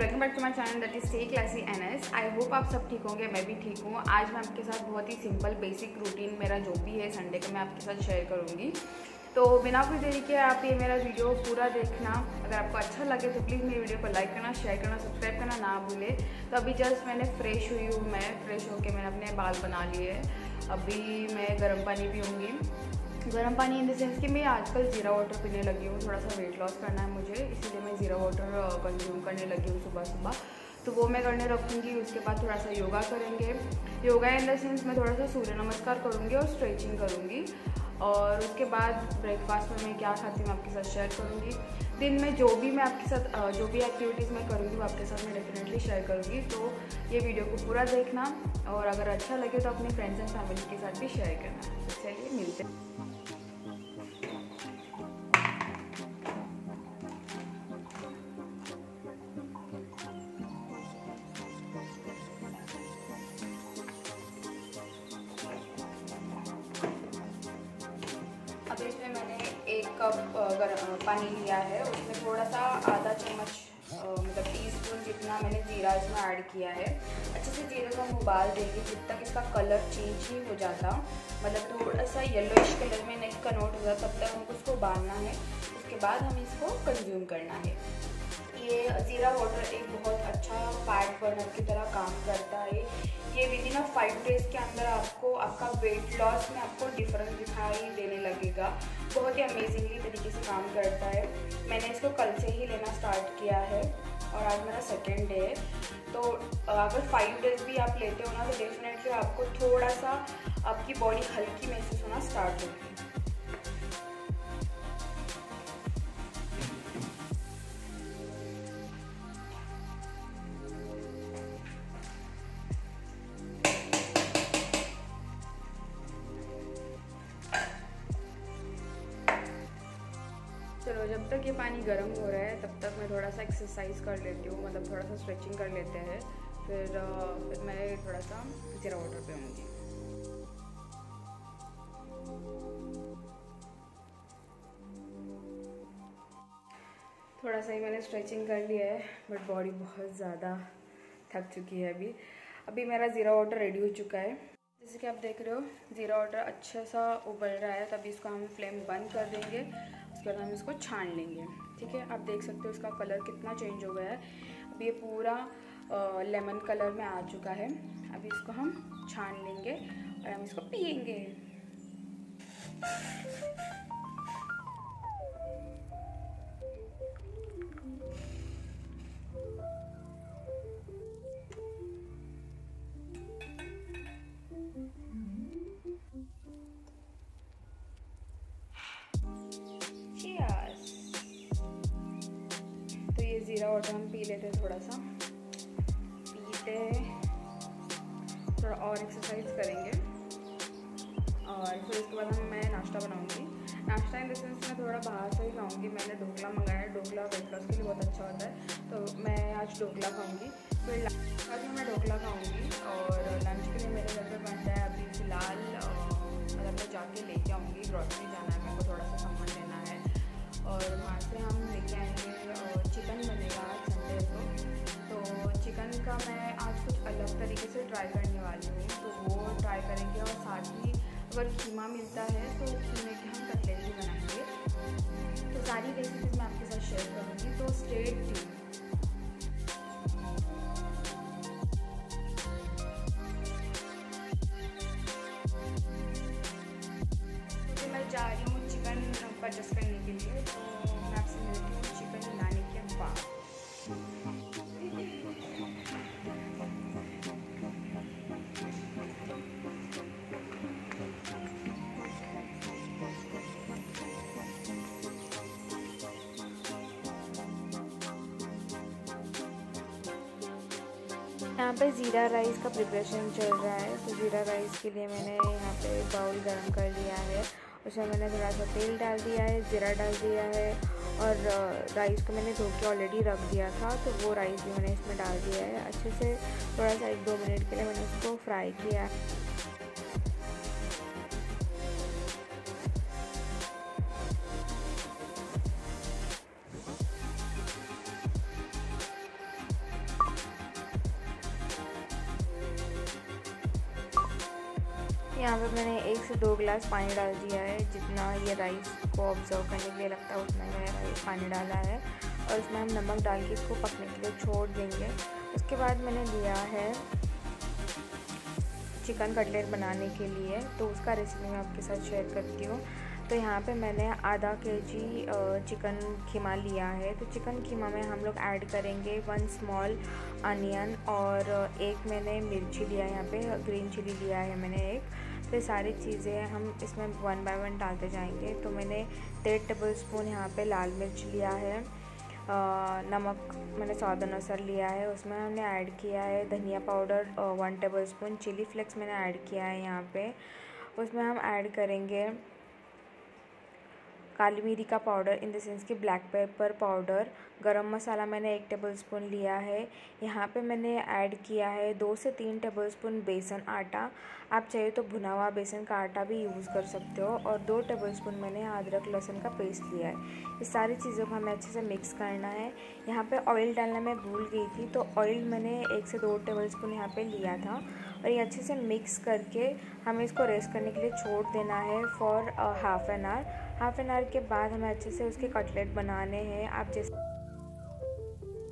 And welcome back to my channel that is stay classy N S I hope आप सब ठीक होंगे, मैं भी ठीक हूँ। आज मैं आपके साथ बहुत ही सिंपल बेसिक रूटीन मेरा जो भी है संडे का मैं आपके साथ शेयर करूँगी। तो बिना कोई देरी के आप ये मेरा वीडियो पूरा देखना। अगर आपको अच्छा लगे तो प्लीज़ मेरी वीडियो को लाइक करना शेयर करना सब्सक्राइब करना ना भूले। तो अभी जस्ट मैंने फ़्रेश हुई हूँ मैं। फ़्रेश होके मैंने अपने बाल बना लिए। अभी मैं गर्म पानी पीऊँगी। गर्म पानी इन द सेंस कि मैं आजकल ज़ीरा वाटर पीने लगी हूँ, थोड़ा सा वेट लॉस करना है मुझे, इसीलिए मैं ज़ीरा वाटर कंज्यूम करने लगी हूँ सुबह सुबह। तो वो मैं करने रखूँगी, उसके बाद थोड़ा सा योगा करेंगे। योगा इन द सेंस मैं थोड़ा सा सूर्य नमस्कार करूँगी और स्ट्रेचिंग करूँगी। और उसके बाद ब्रेकफास्ट में मैं क्या खाती हूँ आपके साथ शेयर करूँगी। दिन में जो भी मैं आपके साथ जो भी एक्टिविटीज़ मैं करूँगी, वो आपके साथ मैं डेफिनेटली शेयर करूँगी। तो ये वीडियो को पूरा देखना और अगर अच्छा लगे तो अपने फ्रेंड्स एंड फैमिली के साथ भी शेयर करना। तो चलिए मिलते हैं। कप गरम पानी लिया है। उसमें थोड़ा सा आधा चम्मच मतलब टी स्पून जितना मैंने जीरा इसमें ऐड किया है। अच्छे से जीरे को हम उबाल देंगे। जब तक इसका कलर चेंज ही हो जाता। मतलब थोड़ा सा येलोइश कलर में नहीं कन्वर्ट हो जाता तब तक हमको उसको उबालना है। उसके बाद हम इसको कंज्यूम करना है। ये ज़ीरा वाटर एक बहुत अच्छा फैट बर्नर की तरह काम करता है। ये within a five days के अंदर आपको, आपका वेट लॉस में आपको डिफरेंस दिखाई देने लगेगा। बहुत ही अमेजिंगली तरीके से काम करता है। मैंने इसको कल से ही लेना स्टार्ट किया है और आज मेरा सेकेंड डे है। तो अगर फाइव डेज़ भी आप लेते हो ना तो डेफिनेटली आपको थोड़ा सा आपकी बॉडी हल्की महसूस होना स्टार्ट होगी। गर्म हो रहा है, तब तक मैं थोड़ा सा एक्सरसाइज कर लेती हूँ मतलब थोड़ा सा स्ट्रेचिंग कर लेते हैं। फिर फिर मैं थोड़ा सा ज़रा वाटर पे होंगी थोड़ा सा ही मैंने स्ट्रेचिंग कर लिया है बट बॉडी बहुत ज़्यादा थक चुकी है अभी। अभी मेरा ज़ीरा वाटर रेडी हो चुका है। जैसे कि आप देख रहे हो ज़ीरा वाटर अच्छे सा उबल रहा है, तभी इसको हम फ्लेम बंद कर देंगे, उसके बाद हम इसको छान लेंगे। ठीक है, आप देख सकते हो इसका कलर कितना चेंज हो गया है। अब ये पूरा लेमन कलर में आ चुका है। अब इसको हम छान लेंगे और हम इसको पियेंगे। और तो हम पी लेते हैं थोड़ा सा। पीते थोड़ा और एक्सरसाइज करेंगे। और फिर उसके बाद हम, मैं नाश्ता बनाऊँगी। नाश्ता इन द सेंस मैं थोड़ा बाहर से ही खाऊँगी। मैंने ढोकला मंगाया है। ढोकला ब्रेकफास्ट के लिए बहुत अच्छा होता है। तो मैं आज ढोकला खाऊँगी। फिर आज मैं ढोकला खाऊँगी। और लंच के लिए मेरे घर पर बनता है। अभी फ़िलहाल मतलब मैं जाके लेके आऊँगी ग्रॉसरी जाना है। मेरे को थोड़ा सा सामान लेना और वहाँ से हम लेके आएँगे चिकन बनेगा संडे को। तो चिकन का मैं आज कुछ अलग तरीके से ट्राई करने वाली हूँ। तो वो ट्राई करेंगे और साथ ही अगर खीमा मिलता है तो खीमे के हम कटलेट भी बनाएँगे। तो सारी रेसिपीज़ मैं आपके साथ शेयर करूँगी। तो स्टेट ट्यून यहाँ पे ज़ीरा राइस का प्रिपरेशन चल रहा है तो ज़ीरा राइस के लिए मैंने यहाँ पे बाउल गर्म कर लिया है। उसमें मैंने थोड़ा सा तेल डाल दिया है, ज़ीरा डाल दिया है और राइस को मैंने धो के ऑलरेडी रख दिया था तो वो राइस भी मैंने इसमें डाल दिया है। अच्छे से थोड़ा सा एक दो मिनट के लिए मैंने इसको फ्राई किया है। गिलास पानी डाल दिया है। जितना ये राइस को ऑब्ज़र्व करने के लिए लगता है, उतना मैंने पानी डाला है। और इसमें हम नमक डाल के इसको पकने के लिए छोड़ देंगे। उसके बाद मैंने लिया है चिकन कटलेट बनाने के लिए। तो उसका रेसिपी मैं आपके साथ शेयर करती हूँ। तो यहाँ पे मैंने आधा के जी चिकन खीमा लिया है। तो चिकन खीमा में हम लोग ऐड करेंगे वन स्मॉल अनियन और एक मैंने मिर्ची लिया है यहाँ पे। ग्रीन चिली लिया है मैंने एक। ये सारी चीज़ें हम इसमें वन बाय वन डालते जाएँगे। तो मैंने डेढ़ टेबल स्पून यहाँ पर लाल मिर्च लिया है नमक मैंने स्वाद अनुसार लिया है, उसमें हमने ऐड किया है धनिया powder one tablespoon chili flakes मैंने ऐड किया है यहाँ पे। उसमें हम ऐड करेंगे काली मिरी का पाउडर, इन द सेंस कि black pepper powder, garam masala मैंने एक टेबल स्पून लिया है। यहाँ पे मैंने ऐड किया है दो से तीन टेबल स्पून बेसन आटा। आप चाहिए तो भुना हुआ बेसन का आटा भी यूज़ कर सकते हो और दो टेबल स्पून मैंने अदरक लहसुन का पेस्ट लिया है। इस सारी चीज़ों को हमें अच्छे से मिक्स करना है। यहाँ पे ऑयल डालना मैं भूल गई थी तो ऑयल मैंने एक से दो टेबल स्पून यहाँ पर लिया था और ये अच्छे से मिक्स करके हमें इसको रेस्ट करने के लिए छोड़ देना है for half an hour half an hour के बाद हमें अच्छे से उसके कटलेट बनाने हैं। आप जैसे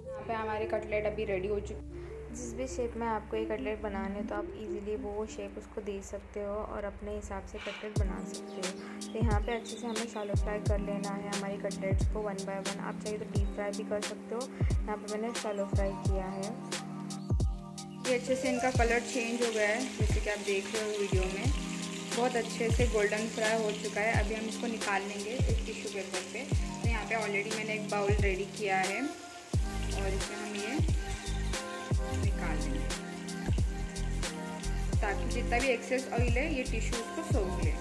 यहाँ पे हमारे कटलेट अभी रेडी हो चुके जिस भी शेप में आपको ये कटलेट बनाने तो आप इजीली वो शेप उसको दे सकते हो और अपने हिसाब से कटलेट बना सकते हो। तो यहाँ पे अच्छे से हमें शालो फ्राई कर लेना है हमारी कटलेट्स को वन बाय वन आप चाहिए तो डीप फ्राई भी कर सकते हो। यहाँ पे मैंने शालो फ्राई किया है। ये अच्छे से इनका कलर चेंज हो गया है, जैसे कि आप देख रहे हो वीडियो में। बहुत अच्छे से गोल्डन फ्राई हो चुका है। अभी हम इसको निकाल लेंगे एक टिश्यू पेपर पे। तो यहाँ पे ऑलरेडी मैंने एक बाउल रेडी किया है। और इसमें हम ये निकाल लेंगे ताकि जितना भी एक्सेस ऑयल है, ये टिश्यू उसको सोख ले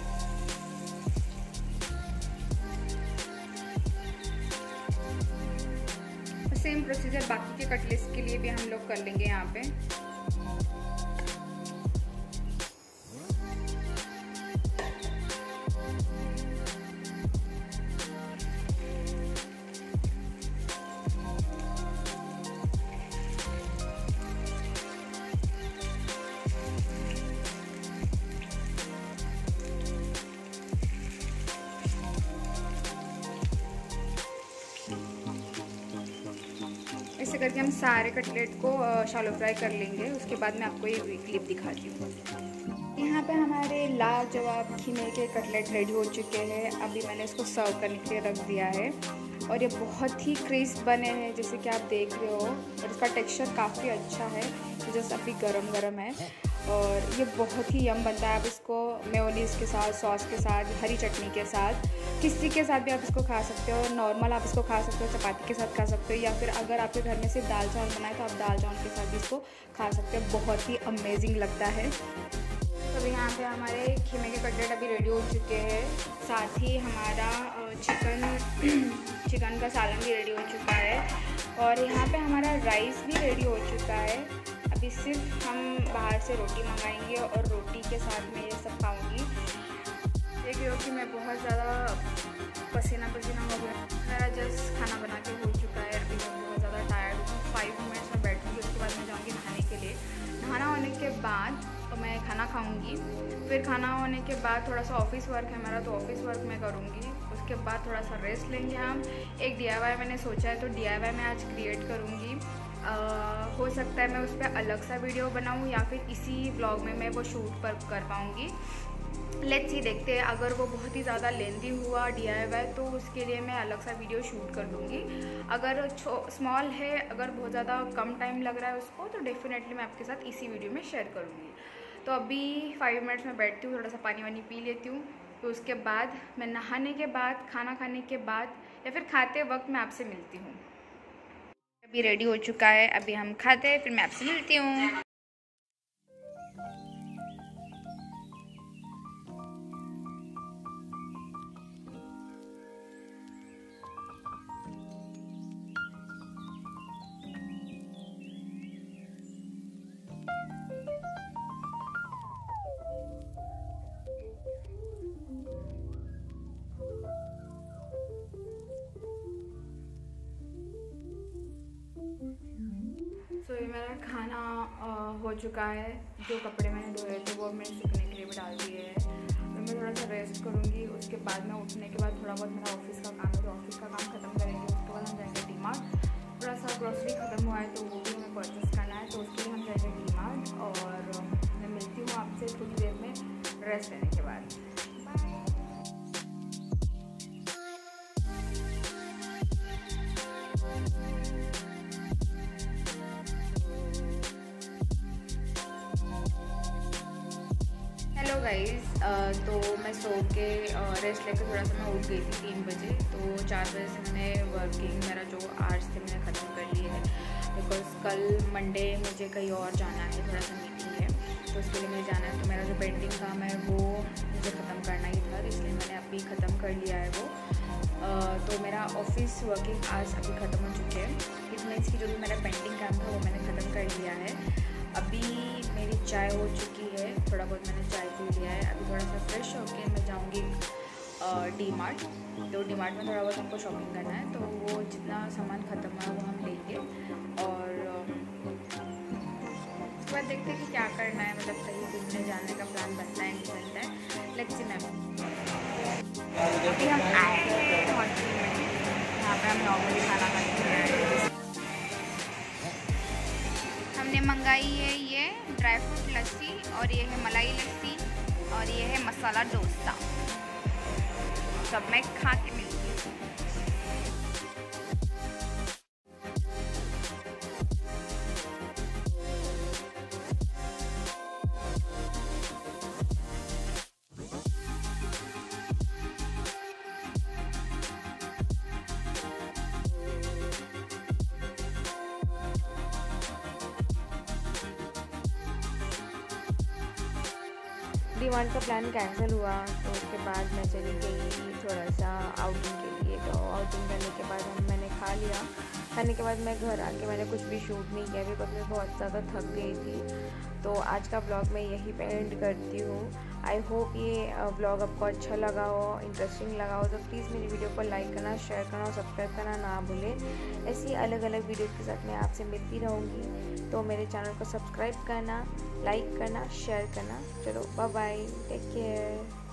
सेम प्रोसीजर बाकी के कटलेट्स के लिए भी हम लोग कर लेंगे यहाँ पे। ऐसे करके हम सारे कटलेट को शालो फ्राई कर लेंगे। उसके बाद मैं आपको ये क्लिप दिखाती हूँ। यहाँ पे हमारे लाल जवाब खीमे के कटलेट रेडी हो चुके हैं। अभी मैंने इसको सर्व करने के लिए रख दिया है। और ये बहुत ही क्रिस्प बने हैं, जैसे कि आप देख रहे हो। और इसका टेक्सचर काफ़ी अच्छा है, जैसे अभी गरम गरम है। और ये बहुत ही यम बनता है। आप इसको मेयोनीज के साथ, सॉस के साथ, हरी चटनी के साथ, किसी के साथ भी आप इसको खा सकते हो। नॉर्मल आप इसको खा सकते हो, चपाती के साथ खा सकते हो, या फिर अगर आपके घर में सिर्फ़ दाल चावल बनाए तो आप दाल चावल के साथ भी इसको खा सकते हो। बहुत ही अमेजिंग लगता है। तो अभी यहाँ पे हमारे खीमे के कटलेट अभी रेडी हो चुके हैं। साथ ही हमारा चिकन चिकन का सालन भी रेडी हो चुका है। और यहाँ पे हमारा राइस भी रेडी हो चुका है। अभी सिर्फ़ हम बाहर से रोटी मंगाएँगे और रोटी के साथ में ये सब खाऊँगी। देख रहे हो कि मैं बहुत ज़्यादा पसीना पसीना हो गया। मेरा जस्ट खाना बना के हो चुका है अभी मैं बहुत ज़्यादा टायर्ड हूँ। फाइव मिनट्स में बैठूँगी उसके बाद मैं जाऊँगी नहाने के लिए। नहाना होने के बाद तो मैं खाना खाऊँगी। फिर खाना होने के बाद थोड़ा सा ऑफ़िस वर्क है मेरा तो ऑफ़िस वर्क मैं करूँगी। उसके बाद थोड़ा सा रेस्ट लेंगे हम। एक DIY मैंने सोचा है तो DIY मैं आज क्रिएट करूँगी। हो सकता है मैं उस पर अलग सा वीडियो बनाऊँ या फिर इसी ब्लॉग में मैं वो शूट पर कर पाऊँगी। लेट्स ही देखते हैं। अगर वो बहुत ही ज़्यादा लेंदी हुआ डीआईवाई तो उसके लिए मैं अलग सा वीडियो शूट कर दूँगी। अगर स्मॉल है, अगर बहुत ज़्यादा कम टाइम लग रहा है उसको तो डेफिनेटली मैं आपके साथ इसी वीडियो में शेयर करूँगी। तो अभी फाइव मिनट्स में बैठती हूँ, थोड़ा सा पानी वानी पी लेती हूँ। तो उसके बाद, मैं नहाने के बाद, खाना खाने के बाद, या फिर खाते वक्त मैं आपसे मिलती हूँ। अभी रेडी हो चुका है अभी हम खाते हैं फिर मैं आपसे मिलती हूँ। मेरा खाना हो चुका है। जो कपड़े मैंने धोए थे, वो मैंने सूखने के लिए भी डाल दिए हैं। और मैं थोड़ा सा रेस्ट करूँगी, उसके बाद मैं उठने के बाद थोड़ा बहुत मेरा ऑफ़िस का काम है तो ऑफ़िस का काम ख़त्म करेंगे, उसके बाद हम जाएँगे डी थोड़ा सा ग्रॉसरी ख़त्म हुआ है तो वो भी हमें परचेस करना है तो उसके लिए हम जाएँगे डी और मैं मिलती हूँ आपसे थोड़ी देर में रेस्ट लेने के बाद। हेलो गाइस तो मैं सो के रेस्ट लेकर थोड़ा सा मैं उठ गई थी तीन बजे तो चार बजे से मैंने वर्किंग मेरा जो आर्ट्स थे मैंने ख़त्म कर लिए है। बिकॉज़ कल मंडे मुझे कहीं और जाना है, थोड़ा सा मीटिंग है तो उसके लिए मुझे जाना है। तो मेरा जो पेंटिंग काम है वो मुझे ख़त्म करना ही था, इसलिए मैंने अभी ख़त्म कर लिया है वो। तो मेरा ऑफ़िस वर्किंग आज अभी ख़त्म हो चुके हैं। इट मीन्स की जो भी मेरा पेंटिंग काम था वो मैंने ख़त्म कर लिया है। अभी मेरी चाय हो चुकी थोड़ा बहुत मैंने चाय पी लिया है। अभी थोड़ा सा फ्रेश होकर मैं जाऊँगी डी मार्ट तो डी मार्ट में थोड़ा बहुत हमको शॉपिंग करना है तो वो जितना सामान ख़त्म हुआ वो हम लेंगे। और उसके बाद देखते हैं कि क्या करना है। मतलब कहीं घूमने जाने का प्लान बनता है, नहीं बनता है। सी मैम अभी हम आए हैं यहाँ पे हम नॉर्मली खाना खाते हैं। हमने मंगाई है ड्राई फ्रूट लस्सी और ये है मलाई लस्सी और ये है मसाला डोसा। सब मैं खा के मिलती हूँ। डिमांड का प्लान कैंसिल हुआ तो उसके बाद मैं चली गई थोड़ा सा आउटिंग के लिए। तो आउटिंग करने के बाद हम, मैंने खा लिया। खाने के बाद मैं घर आके मैंने कुछ भी शूट नहीं किया बिकॉज़ मैं बहुत ज़्यादा थक गई थी। तो आज का ब्लॉग मैं यहीं पे एंड करती हूँ। आई होप ये ब्लॉग आपको अच्छा लगा हो इंटरेस्टिंग लगा हो तो प्लीज़ मेरी वीडियो को लाइक करना शेयर करना और सब्सक्राइब करना ना भूलें। ऐसी अलग अलग वीडियो के साथ मैं आपसे मिलती रहूँगी। तो मेरे चैनल को सब्सक्राइब करना लाइक करना शेयर करना। चलो बाय बाय टेक केयर